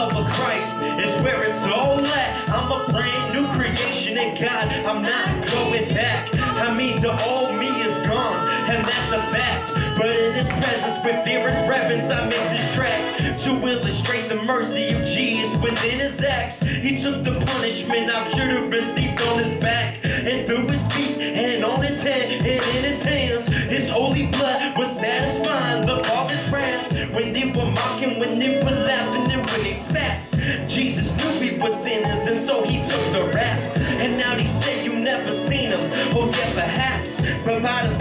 love of Christ is where it's all at. I'm a brand new creation in God. I'm not going back. I mean, the old me is gone, and that's a fact. But in His presence, with fear and reverence, I make this track to illustrate the mercy of Jesus within His acts. He took the punishment I should have received on His back, and through perhaps.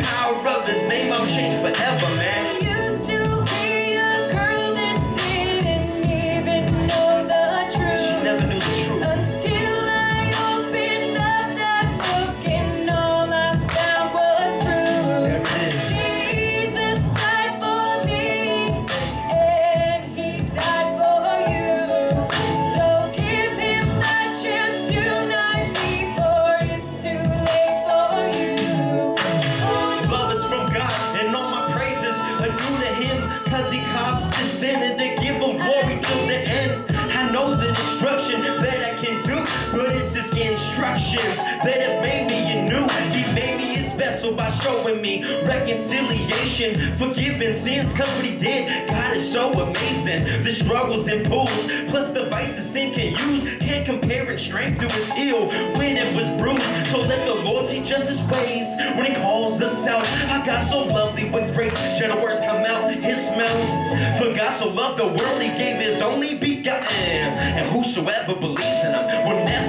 Him, cause He caused the sin and to give Him glory till the end. I know the destruction that I can do, but it's His instructions that have made me anew. He made me His vessel by showing me reconciliation, forgiving sins, cause what He did, God is so amazing. The struggles and pulls, plus the vices sin can use, can't compare its strength to His heel when it was bruised. So let the Lord teach us His ways when He calls us out. I got so lovely His smell. For God so loved the world, He gave His only begotten, and whosoever believes in Him will never